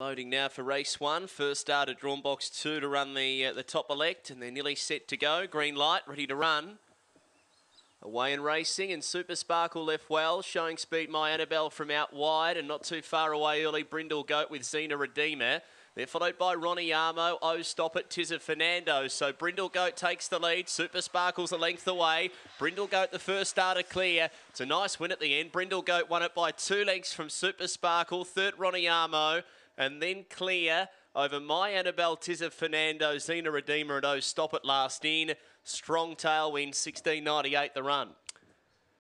Loading now for race one. First starter drawn box two to run the uh, the top elect, and they're nearly set to go. Green light, ready to run. Away and racing, and Super Sparkle left well, showing speed. My Annabelle from out wide, and not too far away early. Brindle Goat with Xena Redeemer. They're followed by Ronnie Armo. Oh, stop it. Tis a Fernando. So Brindle Goat takes the lead. Super Sparkle's a length away. Brindle Goat, the first starter clear. It's a nice win at the end. Brindle Goat won it by two lengths from Super Sparkle. Third, Ronnie Armo and then clear over My Annabelle Tizza Fernando, Xena Redeemer and Oh Stop It last in. Strong tailwind, 1698 the run.